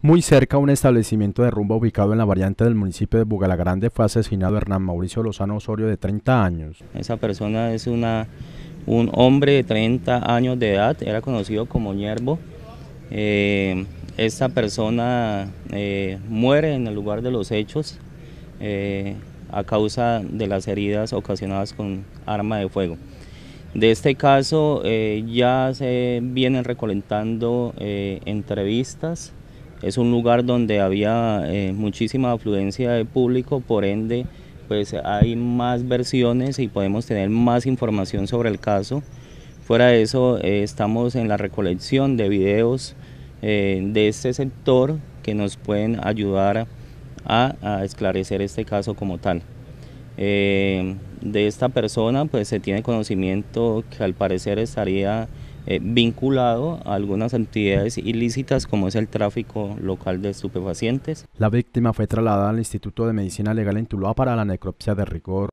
Muy cerca a un establecimiento de rumba ubicado en la variante del municipio de Bugalagrande fue asesinado Hernán Mauricio Lozano Osorio de 30 años. Esa persona es una, un hombre de 30 años de edad, era conocido como Ñerbo. Eh, esta persona eh, muere en el lugar de los hechos eh, a causa de las heridas ocasionadas con arma de fuego. De este caso ya se vienen recolectando entrevistas es un lugar donde había eh, muchísima afluencia de público, por ende pues hay más versiones y podemos tener más información sobre el caso. Fuera de eso eh, estamos en la recolección de videos eh, de este sector que nos pueden ayudar a, esclarecer este caso como tal. de esta persona pues se tiene conocimiento que al parecer estaría eh, vinculado a algunas actividades ilícitas como es el tráfico local de estupefacientes. La víctima fue trasladada al Instituto de Medicina Legal en Tuluá para la necropsia de rigor.